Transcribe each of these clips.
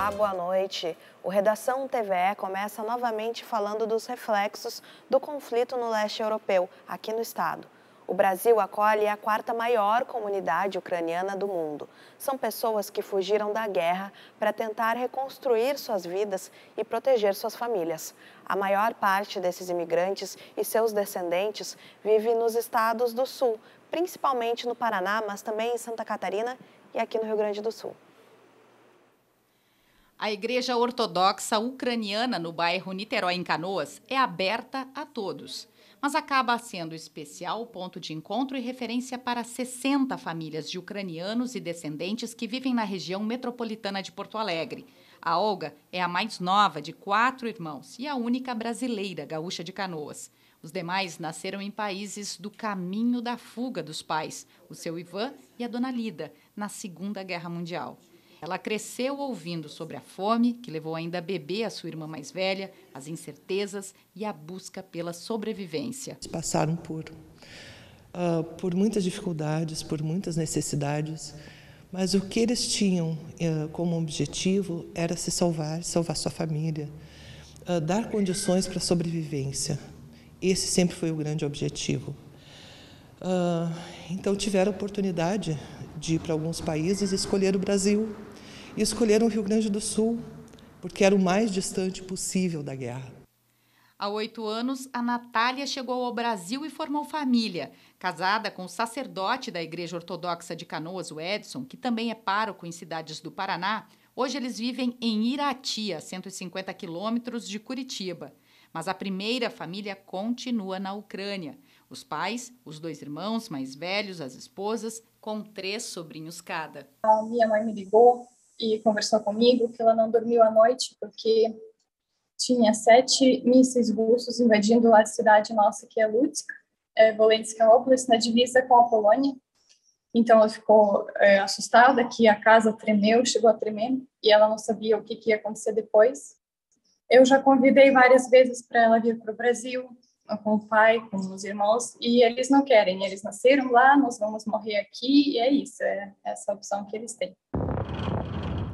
Olá, boa noite. O Redação TVE começa novamente falando dos reflexos do conflito no leste europeu, aqui no estado. O Brasil acolhe a quarta maior comunidade ucraniana do mundo. São pessoas que fugiram da guerra para tentar reconstruir suas vidas e proteger suas famílias. A maior parte desses imigrantes e seus descendentes vive nos estados do Sul, principalmente no Paraná, mas também em Santa Catarina e aqui no Rio Grande do Sul. A Igreja Ortodoxa Ucraniana no bairro Niterói, em Canoas, é aberta a todos, mas acaba sendo especial ponto de encontro e referência para 60 famílias de ucranianos e descendentes que vivem na região metropolitana de Porto Alegre. A Olga é a mais nova de quatro irmãos e a única brasileira gaúcha de Canoas. Os demais nasceram em países do caminho da fuga dos pais, o seu Ivan e a dona Lida, na Segunda Guerra Mundial. Ela cresceu ouvindo sobre a fome, que levou ainda a beber a sua irmã mais velha, as incertezas e a busca pela sobrevivência. Passaram por, uh, por muitas dificuldades, por muitas necessidades, mas o que eles tinham uh, como objetivo era se salvar, salvar sua família, uh, dar condições para a sobrevivência. Esse sempre foi o grande objetivo. então tiveram a oportunidade de ir para alguns países e escolher o Brasil e escolheram o Rio Grande do Sul, porque era o mais distante possível da guerra. Há oito anos, a Natália chegou ao Brasil e formou família. Casada com o sacerdote da Igreja Ortodoxa de Canoas, o Edson, que também é pároco em cidades do Paraná, hoje eles vivem em Irati, a 150 quilômetros de Curitiba. Mas a primeira família continua na Ucrânia. Os pais, os dois irmãos mais velhos, as esposas, com três sobrinhos cada. A minha mãe me ligou e conversou comigo que ela não dormiu à noite porque tinha sete mísseis russos invadindo a cidade nossa que é Lutsk, é, Volenska Oblast, na divisa com a Polônia. Então ela ficou é, assustada que a casa tremeu, chegou a tremer e ela não sabia o que, que ia acontecer depois. Eu já convidei várias vezes para ela vir para o Brasil com o pai, com os irmãos e eles não querem. Eles nasceram lá, nós vamos morrer aqui e é isso, é essa opção que eles têm.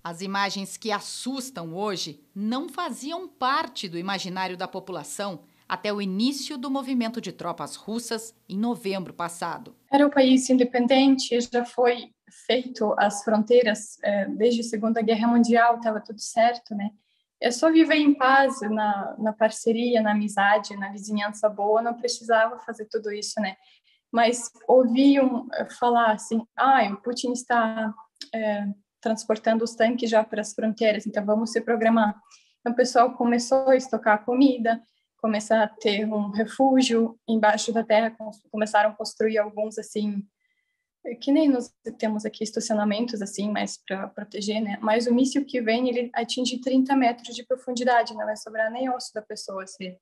As imagens que assustam hoje não faziam parte do imaginário da população até o início do movimento de tropas russas em novembro passado. Era um país independente, já foi feito as fronteiras é, desde a Segunda Guerra Mundial, estava tudo certo, né? É só viver em paz, na, na parceria, na amizade, na vizinhança boa, não precisava fazer tudo isso, né? Mas ouviam falar assim, ah, o Putin está é, transportando os tanques já para as fronteiras, então vamos se programar. Então o pessoal começou a estocar comida, começar a ter um refúgio embaixo da terra, começaram a construir alguns assim, que nem nós temos aqui estacionamentos assim, mais para proteger, né? Mas o míssil que vem, ele atinge 30 metros de profundidade, não vai sobrar nem osso da pessoa se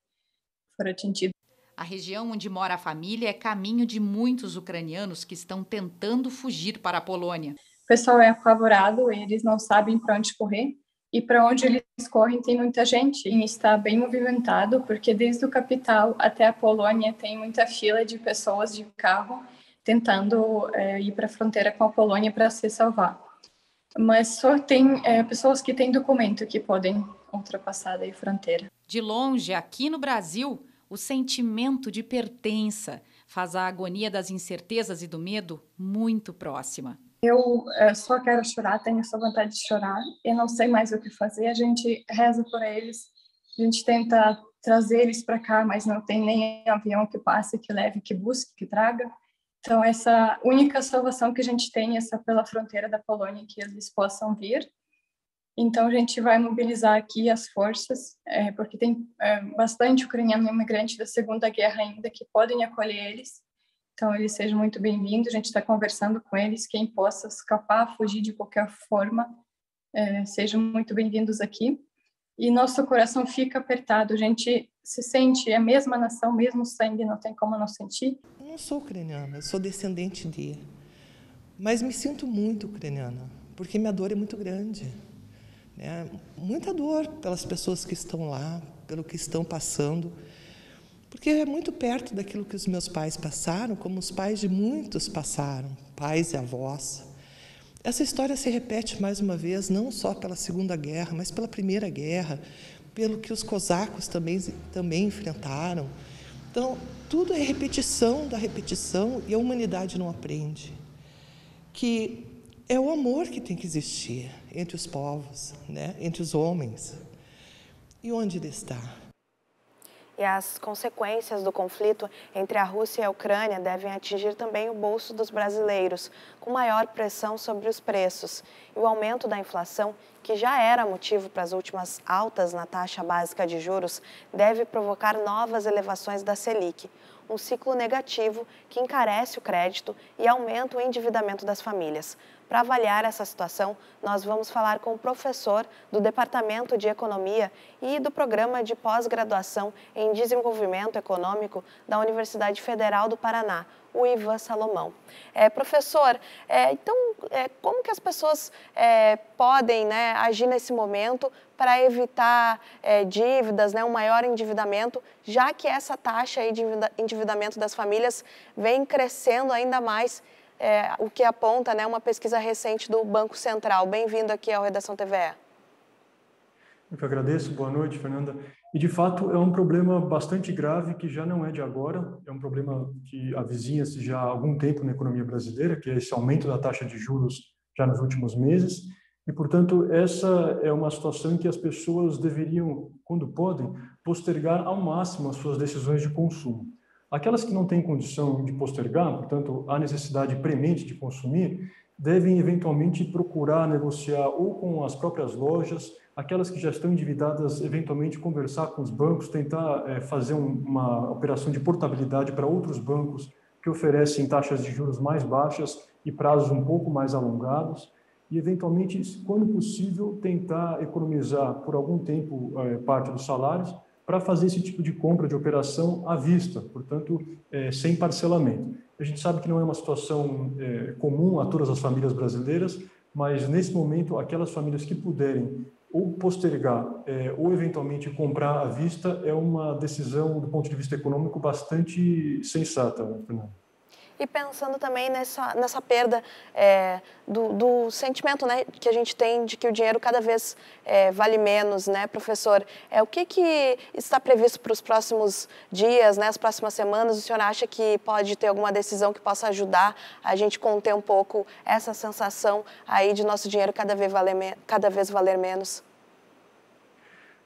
for atingido. A região onde mora a família é caminho de muitos ucranianos que estão tentando fugir para a Polônia o pessoal é apavorado, eles não sabem para onde correr. E para onde eles correm tem muita gente e está bem movimentado, porque desde o capital até a Polônia tem muita fila de pessoas de carro tentando é, ir para a fronteira com a Polônia para se salvar. Mas só tem é, pessoas que têm documento que podem ultrapassar a fronteira. De longe, aqui no Brasil, o sentimento de pertença faz a agonia das incertezas e do medo muito próxima. Eu é, só quero chorar, tenho essa vontade de chorar. Eu não sei mais o que fazer. A gente reza por eles, a gente tenta trazer eles para cá, mas não tem nem avião que passe, que leve, que busque, que traga. Então, essa única salvação que a gente tem é essa pela fronteira da Polônia, que eles possam vir. Então, a gente vai mobilizar aqui as forças, é, porque tem é, bastante ucraniano imigrante da Segunda Guerra ainda que podem acolher eles. Então, eles sejam muito bem-vindos. A gente está conversando com eles. Quem possa escapar, fugir de qualquer forma, é, sejam muito bem-vindos aqui. E nosso coração fica apertado. A gente se sente a mesma nação, mesmo sangue, não tem como não sentir. Eu não sou ucraniana, eu sou descendente de. Mas me sinto muito ucraniana, porque minha dor é muito grande. Né? Muita dor pelas pessoas que estão lá, pelo que estão passando porque é muito perto daquilo que os meus pais passaram, como os pais de muitos passaram, pais e avós. Essa história se repete mais uma vez, não só pela Segunda Guerra, mas pela Primeira Guerra, pelo que os cosacos também, também enfrentaram. Então, tudo é repetição da repetição e a humanidade não aprende. Que é o amor que tem que existir entre os povos, né? entre os homens. E onde ele está? E as consequências do conflito entre a Rússia e a Ucrânia devem atingir também o bolso dos brasileiros, com maior pressão sobre os preços. E o aumento da inflação, que já era motivo para as últimas altas na taxa básica de juros, deve provocar novas elevações da Selic um ciclo negativo que encarece o crédito e aumenta o endividamento das famílias. Para avaliar essa situação, nós vamos falar com o professor do Departamento de Economia e do Programa de Pós-Graduação em Desenvolvimento Econômico da Universidade Federal do Paraná, o Ivan Salomão. É, professor, é, então, é, como que as pessoas é, podem né, agir nesse momento para evitar é, dívidas, né, um maior endividamento, já que essa taxa de endividamento das famílias vem crescendo ainda mais, é, o que aponta né, uma pesquisa recente do Banco Central. Bem-vindo aqui ao Redação TVE. Eu que agradeço. Boa noite, Fernanda. E, de fato, é um problema bastante grave que já não é de agora, é um problema que avizinha-se já há algum tempo na economia brasileira, que é esse aumento da taxa de juros já nos últimos meses. E, portanto, essa é uma situação em que as pessoas deveriam, quando podem, postergar ao máximo as suas decisões de consumo. Aquelas que não têm condição de postergar, portanto, há necessidade premente de consumir, devem eventualmente procurar negociar ou com as próprias lojas aquelas que já estão endividadas, eventualmente conversar com os bancos, tentar é, fazer um, uma operação de portabilidade para outros bancos que oferecem taxas de juros mais baixas e prazos um pouco mais alongados, e eventualmente, quando possível, tentar economizar por algum tempo é, parte dos salários para fazer esse tipo de compra de operação à vista, portanto, é, sem parcelamento. A gente sabe que não é uma situação comum a todas as famílias brasileiras, mas nesse momento, aquelas famílias que puderem ou postergar é, ou eventualmente comprar à vista é uma decisão do ponto de vista econômico bastante sensata, né, Fernando. E pensando também nessa, nessa perda é, do, do, sentimento né, que a gente tem de que o dinheiro cada vez é, vale menos, né, professor? É, o que, que está previsto para os próximos dias, né, as próximas semanas? O senhor acha que pode ter alguma decisão que possa ajudar a gente conter um pouco essa sensação aí de nosso dinheiro cada vez valer, cada vez valer menos?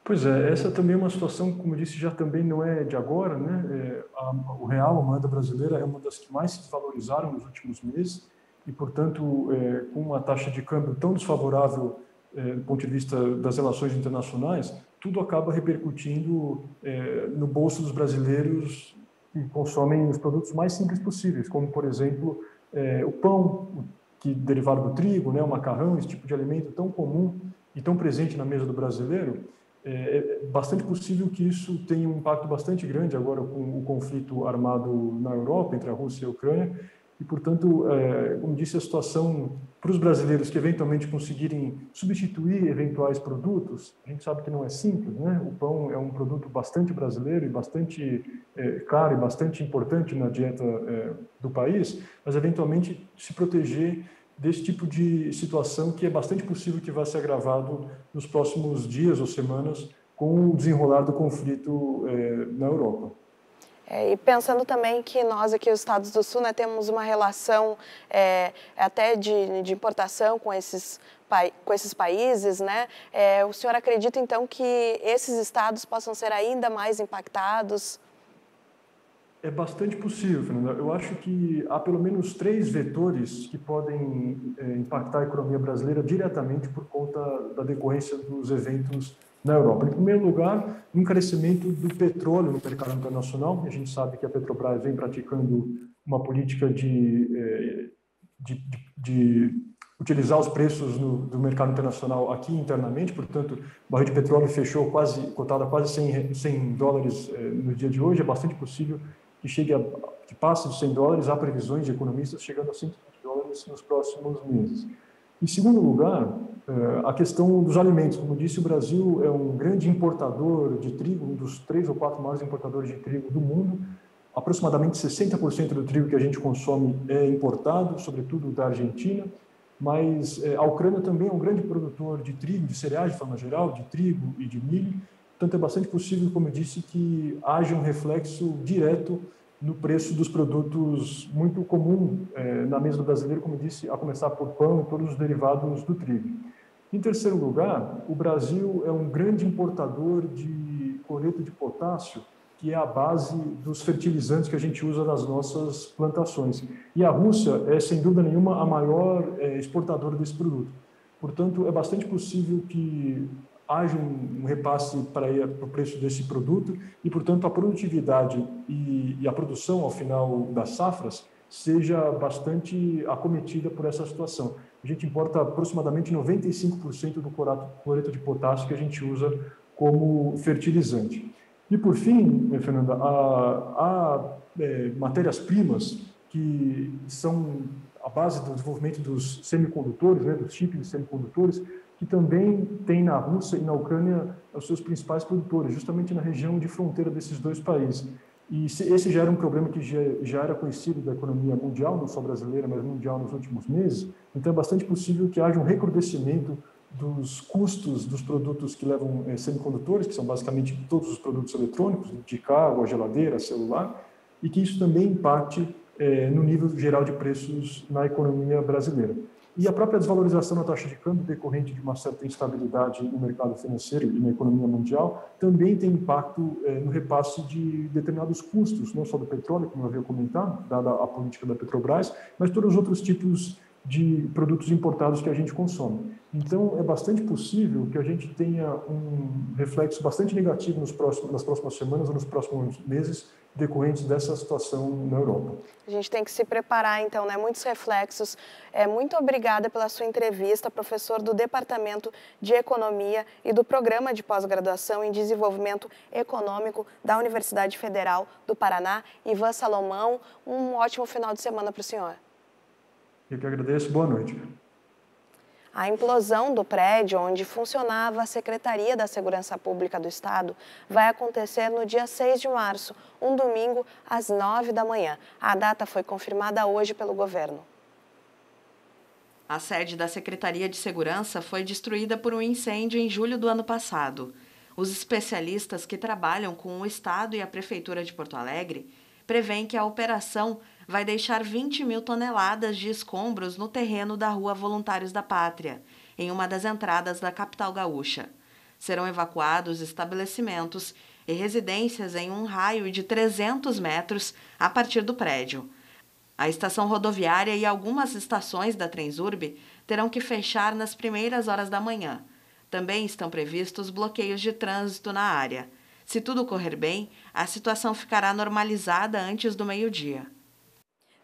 Pois é, essa também é uma situação, como eu disse, já também não é de agora, né? É, a, o real, a moeda brasileira, é uma das que mais se desvalorizaram nos últimos meses e, portanto, é, com uma taxa de câmbio tão desfavorável é, do ponto de vista das relações internacionais, tudo acaba repercutindo é, no bolso dos brasileiros que consomem os produtos mais simples possíveis, como, por exemplo, é, o pão, que derivado do trigo, né, o macarrão, esse tipo de alimento tão comum e tão presente na mesa do brasileiro, é, é bastante possível que isso tenha um impacto bastante grande agora com o conflito armado na Europa entre a Rússia e a Ucrânia e, portanto, é, como disse, a situação para os brasileiros que eventualmente conseguirem substituir eventuais produtos, a gente sabe que não é simples, né? O pão é um produto bastante brasileiro e bastante é, caro e bastante importante na dieta do país, mas eventualmente se proteger desse tipo de situação que é bastante possível que vá ser agravado nos próximos dias ou semanas com o desenrolar do conflito é, na Europa. É, e pensando também que nós aqui, os Estados do Sul, né, temos uma relação é, até de, de, importação com esses, com esses países, né? É, o senhor acredita então que esses estados possam ser ainda mais impactados? É bastante possível, Fernanda. Eu acho que há pelo menos três vetores que podem é, impactar a economia brasileira diretamente por conta da decorrência dos eventos na Europa. Em primeiro lugar, um crescimento do petróleo no mercado internacional. A gente sabe que a Petrobras vem praticando uma política de, é, de, de, utilizar os preços no, do mercado internacional aqui internamente, portanto, o barril de petróleo fechou quase, cotado a quase 100, 100 dólares eh, no dia de hoje, é bastante possível que chegue a, que passe de 100 dólares, há previsões de economistas chegando a 120 dólares nos próximos meses. Em segundo lugar, eh, a questão dos alimentos. Como disse, o Brasil é um grande importador de trigo, um dos três ou quatro maiores importadores de trigo do mundo. Aproximadamente 60% do trigo que a gente consome é importado, sobretudo da Argentina. mas é, a Ucrânia também é um grande produtor de trigo, de cereais de forma geral, de trigo e de milho, portanto é bastante possível, como eu disse, que haja um reflexo direto no preço dos produtos muito comum é, na mesa do brasileiro, como eu disse, a começar por pão e todos os derivados do trigo. Em terceiro lugar, o Brasil é um grande importador de cloreto de potássio, que é a base dos fertilizantes que a gente usa nas nossas plantações. E a Rússia é, sem dúvida nenhuma, a maior é, exportadora desse produto. Portanto, é bastante possível que haja um, repasse para, o preço desse produto e, portanto, a produtividade e, e a produção, ao final das safras, seja bastante acometida por essa situação. A gente importa aproximadamente 95% do cloreto de potássio que a gente usa como fertilizante. E, por fim, eh, Fernanda, há, é, matérias-primas que são a base do desenvolvimento dos semicondutores, né, dos chips de semicondutores, que também tem na Rússia e na Ucrânia os seus principais produtores, justamente na região de fronteira desses dois países. E esse já era um problema que já, era conhecido da economia mundial, não só brasileira, mas mundial nos últimos meses. Então é bastante possível que haja um recrudescimento dos custos dos produtos que levam é, semicondutores, que são basicamente todos os produtos eletrônicos, de carro, a geladeira, celular, e que isso também impacte é, no nível geral de preços na economia brasileira. E a própria desvalorização da taxa de câmbio decorrente de uma certa instabilidade no mercado financeiro e na economia mundial também tem impacto é, no repasse de determinados custos, não só do petróleo, como eu havia comentado, dada a política da Petrobras, mas todos os outros tipos de produtos importados que a gente consome. Então, é bastante possível que a gente tenha um reflexo bastante negativo nos próximos, nas próximas semanas ou nos próximos meses decorrentes dessa situação na Europa. A gente tem que se preparar, então, né? Muitos reflexos. É, muito obrigada pela sua entrevista, professor do Departamento de Economia e do Programa de Pós-Graduação em Desenvolvimento Econômico da Universidade Federal do Paraná, Ivan Salomão. Um ótimo final de semana para o senhor. Eu que agradeço. Boa noite. A implosão do prédio onde funcionava a Secretaria da Segurança Pública do Estado vai acontecer no dia 6 de março, um domingo, às 9 da manhã. A data foi confirmada hoje pelo governo. A sede da Secretaria de Segurança foi destruída por um incêndio em julho do ano passado. Os especialistas que trabalham com o Estado e a Prefeitura de Porto Alegre prevêem que a operação vai deixar 20 mil toneladas de escombros no terreno da Rua Voluntários da Pátria, em uma das entradas da capital gaúcha. Serão evacuados estabelecimentos e residências em um raio de 300 metros a partir do prédio. A estação rodoviária e algumas estações da Transurb terão que fechar nas primeiras horas da manhã. Também estão previstos bloqueios de trânsito na área. Se tudo correr bem, a situação ficará normalizada antes do meio-dia.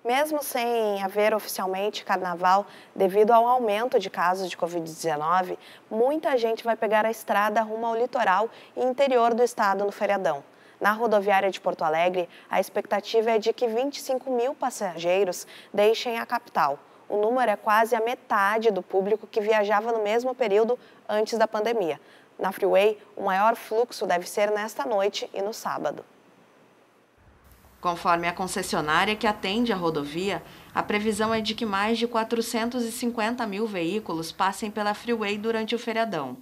Mesmo sem haver oficialmente carnaval, devido ao aumento de casos de Covid-19, muita gente vai pegar a estrada rumo ao litoral e interior do estado no feriadão. Na rodoviária de Porto Alegre, a expectativa é de que 25 mil passageiros deixem a capital. O número é quase a metade do público que viajava no mesmo período antes da pandemia. Na Freeway, o maior fluxo deve ser nesta noite e no sábado. Conforme a concessionária que atende a rodovia, a previsão é de que mais de 450 mil veículos passem pela freeway durante o feriadão.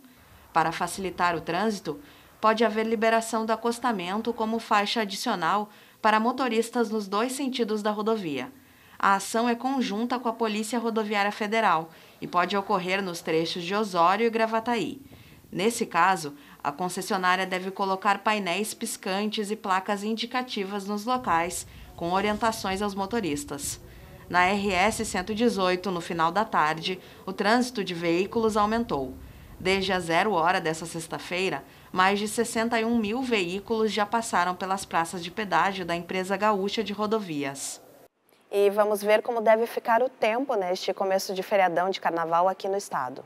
Para facilitar o trânsito, pode haver liberação do acostamento como faixa adicional para motoristas nos dois sentidos da rodovia. A ação é conjunta com a Polícia Rodoviária Federal e pode ocorrer nos trechos de Osório e Gravataí. Nesse caso, a concessionária deve colocar painéis piscantes e placas indicativas nos locais, com orientações aos motoristas. Na RS 118, no final da tarde, o trânsito de veículos aumentou. Desde a zero hora dessa sexta-feira, mais de 61 mil veículos já passaram pelas praças de pedágio da empresa gaúcha de rodovias. E vamos ver como deve ficar o tempo neste começo de feriadão de carnaval aqui no estado.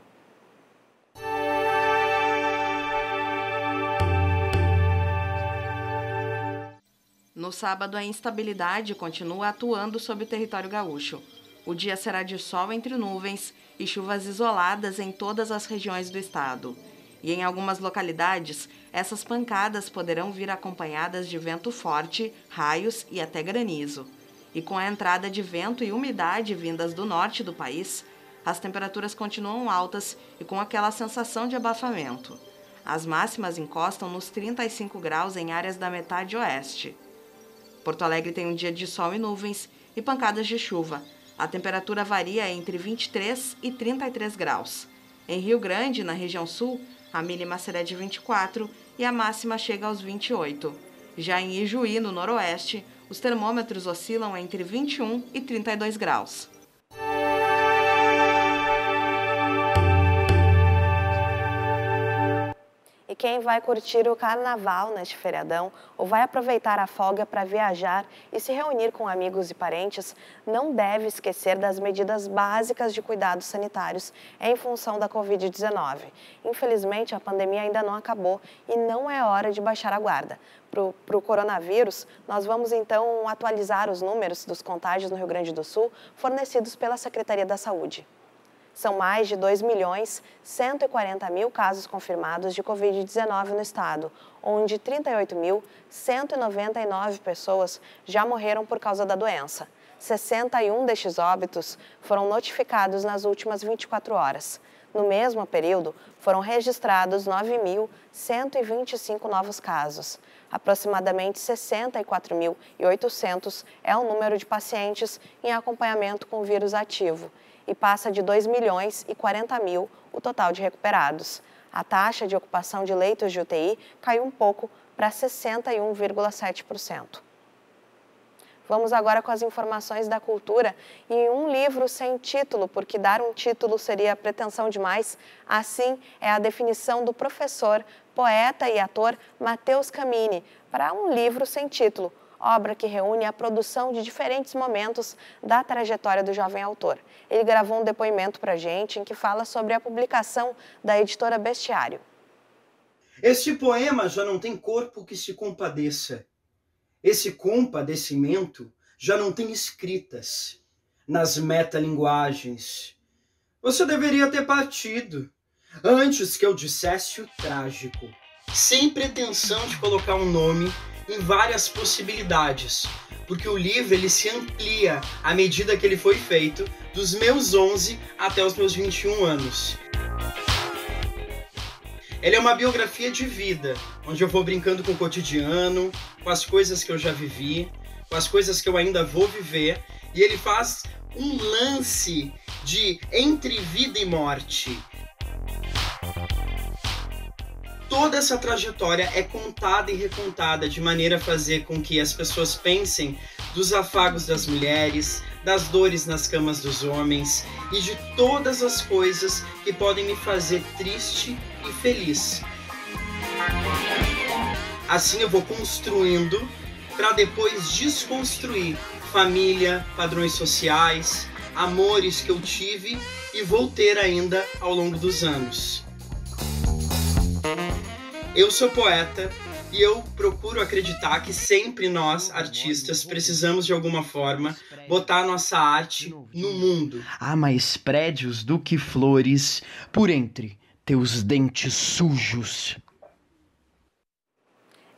No sábado, a instabilidade continua atuando sobre o território gaúcho. O dia será de sol entre nuvens e chuvas isoladas em todas as regiões do estado. E em algumas localidades, essas pancadas poderão vir acompanhadas de vento forte, raios e até granizo. E com a entrada de vento e umidade vindas do norte do país, as temperaturas continuam altas e com aquela sensação de abafamento. As máximas encostam nos 35 graus em áreas da metade oeste. Porto Alegre tem um dia de sol e nuvens e pancadas de chuva. A temperatura varia entre 23 e 33 graus. Em Rio Grande, na região sul, a mínima será de 24 e a máxima chega aos 28. Já em Ijuí, no noroeste, os termômetros oscilam entre 21 e 32 graus. Quem vai curtir o carnaval neste feriadão ou vai aproveitar a folga para viajar e se reunir com amigos e parentes, não deve esquecer das medidas básicas de cuidados sanitários em função da Covid-19. Infelizmente, a pandemia ainda não acabou e não é hora de baixar a guarda. Para o coronavírus, nós vamos então atualizar os números dos contágios no Rio Grande do Sul fornecidos pela Secretaria da Saúde. São mais de 2 milhões 140 mil casos confirmados de Covid-19 no estado, onde 38.199 pessoas já morreram por causa da doença. 61 destes óbitos foram notificados nas últimas 24 horas. No mesmo período, foram registrados 9.125 novos casos. Aproximadamente 64.800 é o número de pacientes em acompanhamento com vírus ativo e passa de 2 milhões e 40 mil o total de recuperados. A taxa de ocupação de leitos de UTI caiu um pouco para 61,7%. Vamos agora com as informações da cultura e um livro sem título, porque dar um título seria pretensão demais. Assim é a definição do professor, poeta e ator Matheus Camini para um livro sem título, obra que reúne a produção de diferentes momentos da trajetória do jovem autor. Ele gravou um depoimento para a gente em que fala sobre a publicação da editora Bestiário. Este poema já não tem corpo que se compadeça. Esse compadecimento já não tem escritas nas metalinguagens. Você deveria ter partido antes que eu dissesse o trágico, sem pretensão de colocar um nome em várias possibilidades, porque o livro ele se amplia à medida que ele foi feito, dos meus 11 até os meus 21 anos. Ele é uma biografia de vida, onde eu vou brincando com o cotidiano, com as coisas que eu já vivi, com as coisas que eu ainda vou viver, e ele faz um lance de entre vida e morte, toda essa trajetória é contada e recontada de maneira a fazer com que as pessoas pensem dos afagos das mulheres, das dores nas camas dos homens e de todas as coisas que podem me fazer triste e feliz. Assim eu vou construindo para depois desconstruir família, padrões sociais, amores que eu tive e vou ter ainda ao longo dos anos. Eu sou poeta e eu procuro acreditar que sempre nós, artistas, precisamos de alguma forma botar nossa arte no mundo. Há mais prédios do que flores por entre teus dentes sujos.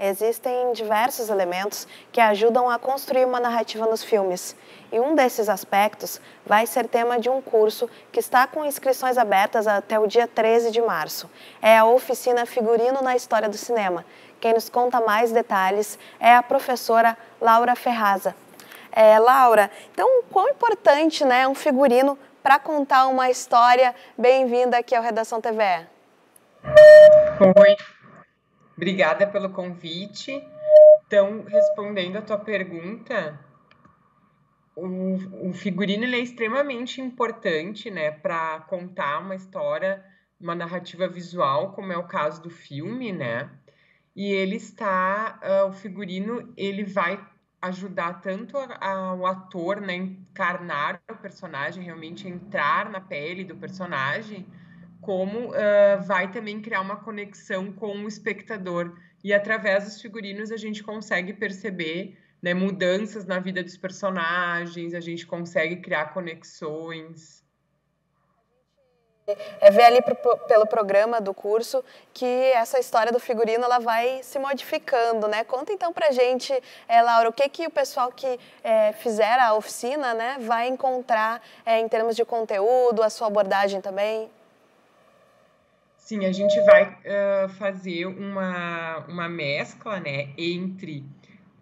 Existem diversos elementos que ajudam a construir uma narrativa nos filmes. E um desses aspectos vai ser tema de um curso que está com inscrições abertas até o dia 13 de março. É a oficina Figurino na História do Cinema. Quem nos conta mais detalhes é a professora Laura Ferraza. É, Laura, então quão importante né, um figurino para contar uma história? Bem-vinda aqui ao Redação TV. Oi, obrigada pelo convite. Então, respondendo a tua pergunta, o, o figurino é extremamente importante, né, para contar uma história, uma narrativa visual, como é o caso do filme, né? E ele está, uh, o figurino, ele vai ajudar tanto a, a, o ator, né, encarnar o personagem, realmente entrar na pele do personagem, como uh, vai também criar uma conexão com o espectador. E através dos figurinos a gente consegue perceber né, mudanças na vida dos personagens, a gente consegue criar conexões. é ver ali pro, pelo programa do curso que essa história do figurino ela vai se modificando, né? Conta então pra gente, é, Laura, o que que o pessoal que é, fizer a oficina, né, vai encontrar é, em termos de conteúdo, a sua abordagem também? Sim, a gente vai uh, fazer uma, uma mescla, né, entre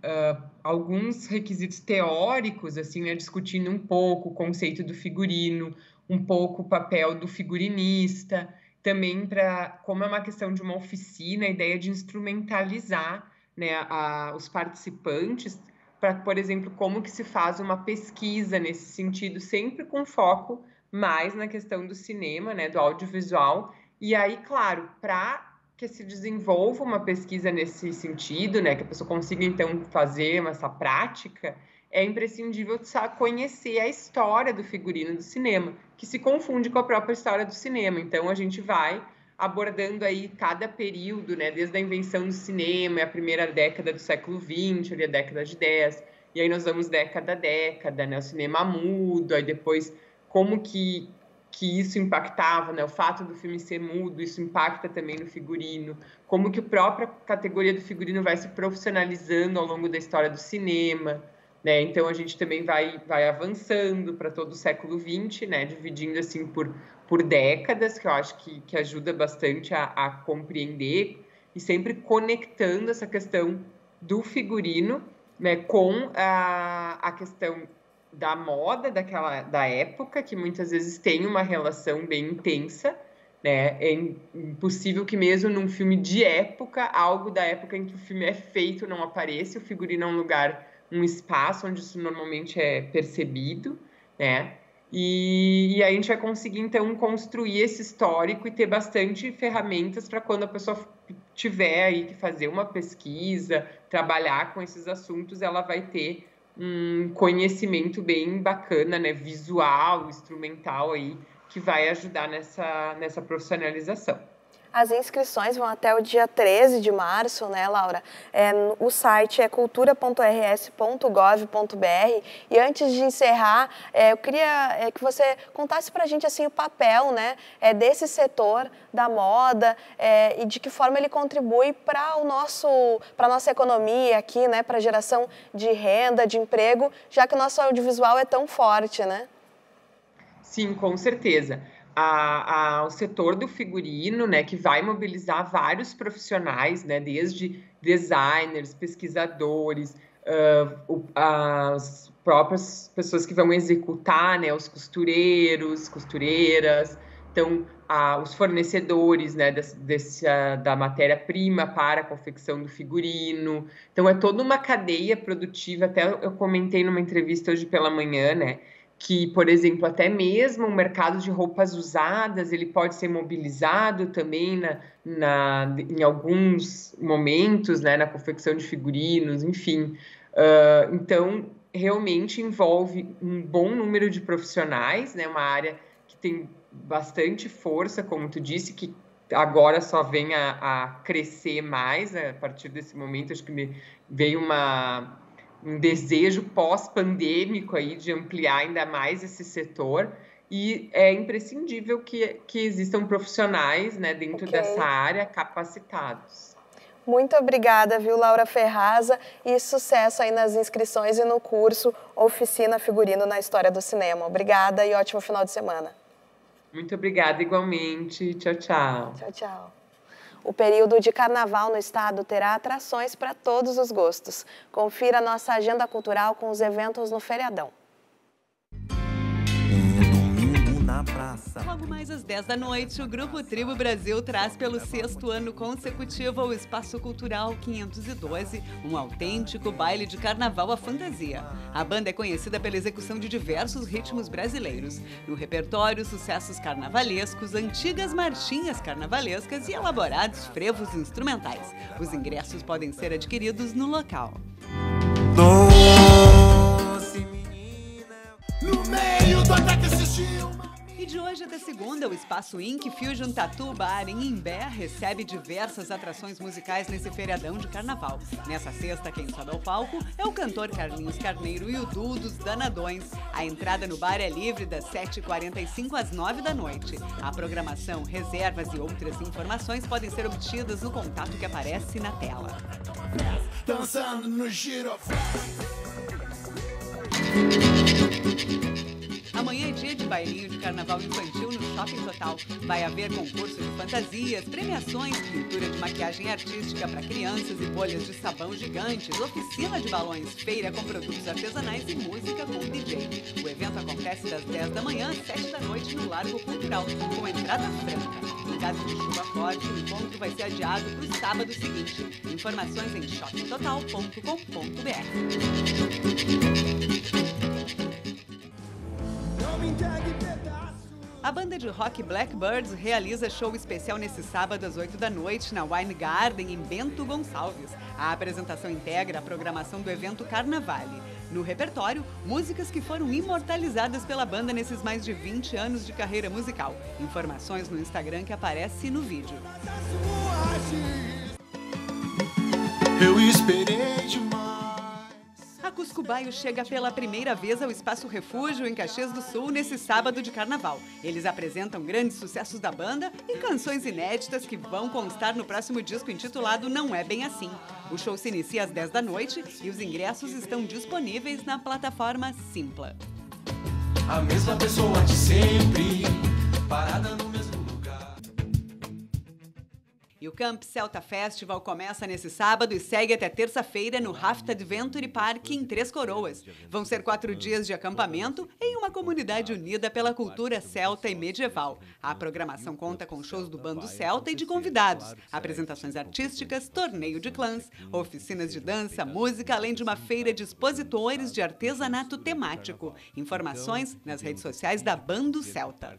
uh, alguns requisitos teóricos, assim, né, discutindo um pouco o conceito do figurino, um pouco o papel do figurinista, também para, como é uma questão de uma oficina, a ideia de instrumentalizar né, a, os participantes para, por exemplo, como que se faz uma pesquisa nesse sentido, sempre com foco mais na questão do cinema, né, do audiovisual. E aí, claro, para que se desenvolva uma pesquisa nesse sentido, né, que a pessoa consiga então fazer essa prática, é imprescindível conhecer a história do figurino do cinema, que se confunde com a própria história do cinema. Então a gente vai abordando aí cada período, né, desde a invenção do cinema, a primeira década do século XX, ali a década de 10, e aí nós vamos década a década, né, o cinema mudo, aí depois como que que isso impactava, né? O fato do filme ser mudo, isso impacta também no figurino. Como que a própria categoria do figurino vai se profissionalizando ao longo da história do cinema, né? Então a gente também vai, vai avançando para todo o século XX, né? Dividindo assim por, por décadas, que eu acho que, que ajuda bastante a, a compreender e sempre conectando essa questão do figurino, né? Com a, a questão da moda daquela da época, que muitas vezes tem uma relação bem intensa, né? É impossível que mesmo num filme de época, algo da época em que o filme é feito não apareça, o figurino é um lugar, um espaço onde isso normalmente é percebido, né? E, e a gente vai conseguir então construir esse histórico e ter bastante ferramentas para quando a pessoa tiver aí que fazer uma pesquisa, trabalhar com esses assuntos, ela vai ter um conhecimento bem bacana, né, visual, instrumental aí, que vai ajudar nessa, nessa profissionalização. As inscrições vão até o dia 13 de março, né, Laura? É, o site é cultura.rs.gov.br e antes de encerrar, é, eu queria é, que você contasse para a gente assim, o papel né, é, desse setor da moda é, e de que forma ele contribui para a nossa economia aqui, né, para a geração de renda, de emprego, já que o nosso audiovisual é tão forte, né? Sim, com certeza a, a, o setor do figurino, né, que vai mobilizar vários profissionais, né, desde designers, pesquisadores, uh, as próprias pessoas que vão executar, né, os costureiros, costureiras, então a, os fornecedores, né, desse, desse, da matéria-prima para a confecção do figurino. Então é toda uma cadeia produtiva. Até eu comentei numa entrevista hoje pela manhã, né, que, por exemplo, até mesmo o mercado de roupas usadas ele pode ser mobilizado também na, na em alguns momentos, né, na confecção de figurinos, enfim. Uh, então, realmente envolve um bom número de profissionais, né, uma área que tem bastante força, como tu disse, que agora só vem a, a crescer mais né, a partir desse momento. Acho que veio uma um desejo pós-pandêmico aí de ampliar ainda mais esse setor e é imprescindível que, que existam profissionais né, dentro okay. dessa área capacitados. Muito obrigada, viu, Laura Ferraza, e sucesso aí nas inscrições e no curso Oficina Figurino na História do Cinema. Obrigada e ótimo final de semana. Muito obrigada, igualmente. Tchau, tchau. Tchau, tchau. O período de carnaval no estado terá atrações para todos os gostos. Confira nossa agenda cultural com os eventos no feriadão praça. Logo mais às 10 da noite, o Grupo Tribo Brasil traz pelo sexto ano consecutivo ao Espaço Cultural 512 um autêntico baile de carnaval à fantasia. A banda é conhecida pela execução de diversos ritmos brasileiros. No repertório, sucessos carnavalescos, antigas marchinhas carnavalescas e elaborados frevos instrumentais. Os ingressos podem ser adquiridos no local. Doce menina, no meio do ataque assistiu de hoje até segunda, o espaço Ink Fusion Tattoo Bar em Imbé recebe diversas atrações musicais nesse feriadão de carnaval. Nessa sexta, quem sobe ao palco é o cantor Carlinhos Carneiro e o duo dos Danadões. A entrada no bar é livre das 7h45 às 9 da noite. A programação, reservas e outras informações podem ser obtidas no contato que aparece na tela. Dançando no Amanhã é dia de bailinho de carnaval infantil no Shopping Total. Vai haver concurso de fantasias, premiações, pintura de maquiagem artística para crianças e bolhas de sabão gigantes, oficina de balões, feira com produtos artesanais e música com DJ. O evento acontece das 10 da manhã às 7 da noite no Largo Cultural, com entrada franca. Em caso de chuva forte, o encontro vai ser adiado para o sábado seguinte. Informações em shoppingtotal.com.br. A banda de rock Blackbirds realiza show especial nesse sábado às 8 da noite na Wine Garden em Bento Gonçalves. A apresentação integra a programação do evento Carnavale. No repertório, músicas que foram imortalizadas pela banda nesses mais de 20 anos de carreira musical. Informações no Instagram que aparece no vídeo. Eu esperei demais. A Cuscubaio chega pela primeira vez ao Espaço Refúgio em Caxias do Sul nesse sábado de carnaval. Eles apresentam grandes sucessos da banda e canções inéditas que vão constar no próximo disco intitulado Não É Bem Assim. O show se inicia às 10 da noite e os ingressos estão disponíveis na plataforma Simpla. A mesma pessoa de sempre, parada no o Camp Celta Festival começa nesse sábado e segue até terça-feira no Raft Adventure Park em Três Coroas. Vão ser quatro dias de acampamento em uma comunidade unida pela cultura celta e medieval. A programação conta com shows do bando celta e de convidados, apresentações artísticas, torneio de clãs, oficinas de dança, música, além de uma feira de expositores de artesanato temático. Informações nas redes sociais da Bando Celta.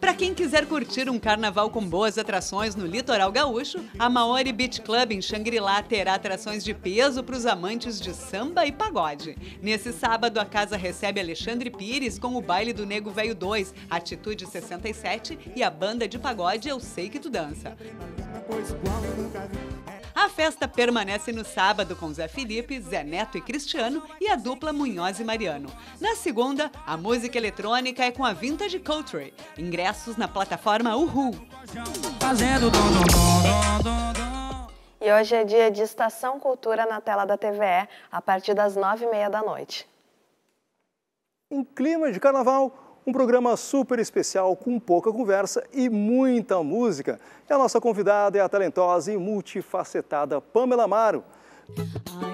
Para quem quiser curtir um carnaval com boas atrações no litoral gaúcho, a Maori Beach Club em Xangri-Lá terá atrações de peso para os amantes de samba e pagode. Nesse sábado, a casa recebe Alexandre Pires com o baile do Nego Velho 2, Atitude 67 e a banda de pagode Eu Sei Que Tu Dança. A festa permanece no sábado com Zé Felipe, Zé Neto e Cristiano e a dupla Munhoz e Mariano. Na segunda, a música eletrônica é com a Vintage Culture. Ingressos na plataforma Uhul. E hoje é dia de Estação Cultura na tela da TVE, a partir das nove e meia da noite. Um clima de carnaval um programa super especial com pouca conversa e muita música. E a nossa convidada é a talentosa e multifacetada Pamela Amaro.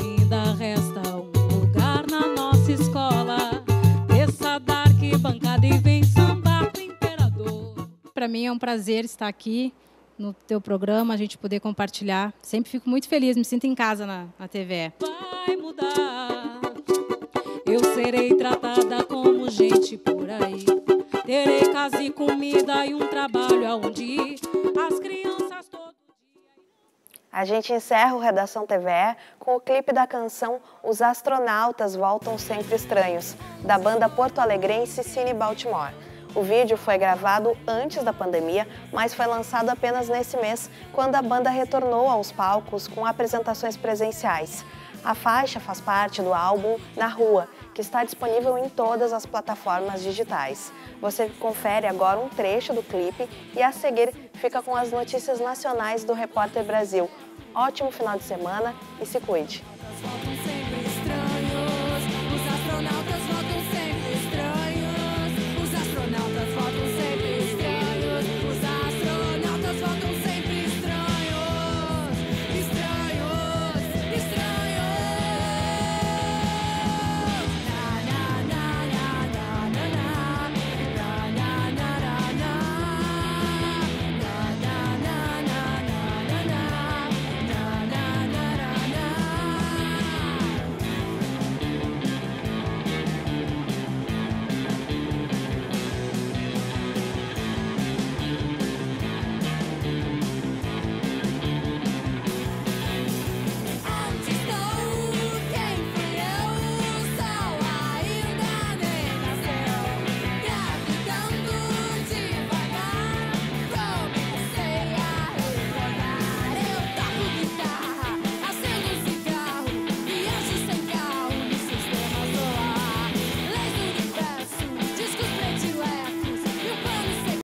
Ainda resta um lugar na nossa escola. Desça da arquibancada e vem sambar o imperador. Para mim é um prazer estar aqui no teu programa, a gente poder compartilhar. Sempre fico muito feliz, me sinto em casa na, na TV. Vai mudar, eu serei tratada como gente por aí. Terei casa e comida e um trabalho aonde ir. As crianças todo. A gente encerra o Redação TVE com o clipe da canção Os Astronautas Voltam Sempre Estranhos, da banda porto-alegrense Cine Baltimore. O vídeo foi gravado antes da pandemia, mas foi lançado apenas nesse mês, quando a banda retornou aos palcos com apresentações presenciais. A faixa faz parte do álbum Na Rua, que está disponível em todas as plataformas digitais. Você confere agora um trecho do clipe e a seguir fica com as notícias nacionais do Repórter Brasil. Ótimo final de semana e se cuide!